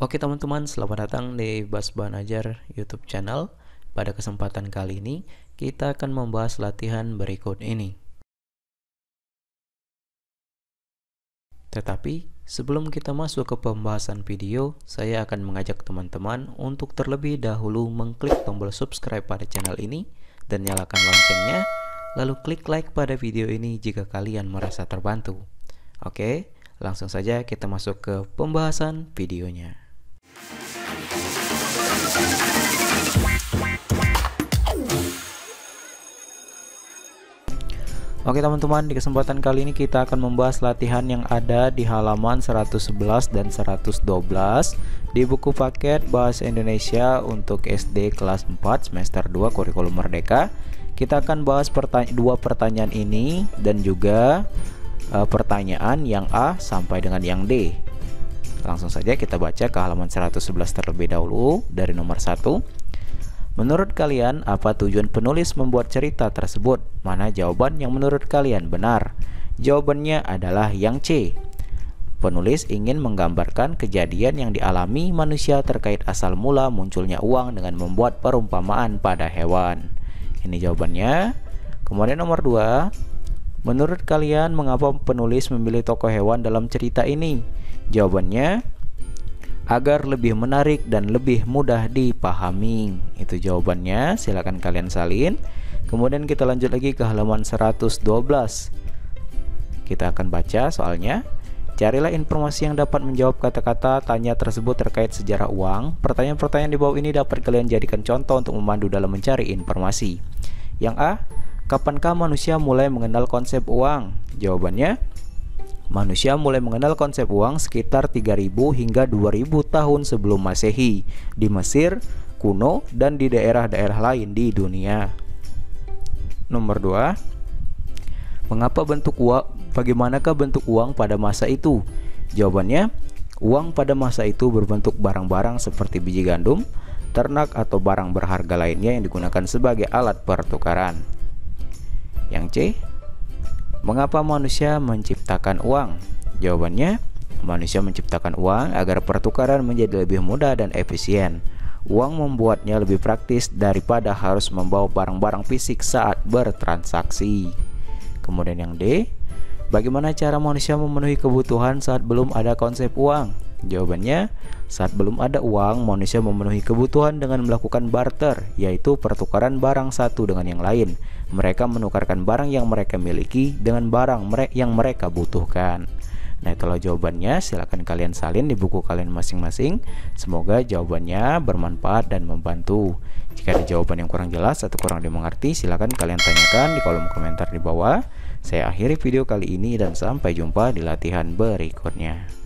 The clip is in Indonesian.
Oke teman-teman, selamat datang di Basban Ajar YouTube channel. Pada kesempatan kali ini, kita akan membahas latihan berikut ini. Tetapi, sebelum kita masuk ke pembahasan video, saya akan mengajak teman-teman untuk terlebih dahulu mengklik tombol subscribe pada channel ini dan nyalakan loncengnya, lalu klik like pada video ini jika kalian merasa terbantu. Oke, langsung saja kita masuk ke pembahasan videonya. Oke teman-teman, di kesempatan kali ini kita akan membahas latihan yang ada di halaman 111 dan 112 di buku paket Bahasa Indonesia untuk SD kelas 4 semester 2 kurikulum Merdeka. Kita akan bahas pertanya dua pertanyaan ini dan juga uh, pertanyaan yang A sampai dengan yang D. Langsung saja kita baca ke halaman 111 terlebih dahulu dari nomor 1. Menurut kalian, apa tujuan penulis membuat cerita tersebut? Mana jawaban yang menurut kalian benar? Jawabannya adalah yang C. Penulis ingin menggambarkan kejadian yang dialami manusia terkait asal mula munculnya uang dengan membuat perumpamaan pada hewan. Ini jawabannya. Kemudian nomor 2. Menurut kalian mengapa penulis memilih tokoh hewan dalam cerita ini? Jawabannya agar lebih menarik dan lebih mudah dipahami. Itu jawabannya, silakan kalian salin. Kemudian kita lanjut lagi ke halaman 112. Kita akan baca soalnya. Carilah informasi yang dapat menjawab kata-kata tanya tersebut terkait sejarah uang. Pertanyaan-pertanyaan di bawah ini dapat kalian jadikan contoh untuk memandu dalam mencari informasi. Yang A, kapankah manusia mulai mengenal konsep uang? Jawabannya, Manusia mulai mengenal konsep uang sekitar 3000 hingga 2000 tahun sebelum Masehi di Mesir kuno dan di daerah-daerah lain di dunia. Nomor 2. Mengapa bentuk uang bagaimanakah bentuk uang pada masa itu? Jawabannya, uang pada masa itu berbentuk barang-barang seperti biji gandum, ternak atau barang berharga lainnya yang digunakan sebagai alat pertukaran. Yang C, Mengapa manusia menciptakan uang? Jawabannya, manusia menciptakan uang agar pertukaran menjadi lebih mudah dan efisien. Uang membuatnya lebih praktis daripada harus membawa barang-barang fisik saat bertransaksi. Kemudian yang D, bagaimana cara manusia memenuhi kebutuhan saat belum ada konsep uang? Jawabannya, saat belum ada uang, manusia memenuhi kebutuhan dengan melakukan barter, yaitu pertukaran barang satu dengan yang lain mereka menukarkan barang yang mereka miliki dengan barang yang mereka butuhkan. Nah itulah jawabannya. Silahkan kalian salin di buku kalian masing-masing. Semoga jawabannya bermanfaat dan membantu. Jika ada jawaban yang kurang jelas atau kurang dimengerti silahkan kalian tanyakan di kolom komentar di bawah. Saya akhiri video kali ini dan sampai jumpa di latihan berikutnya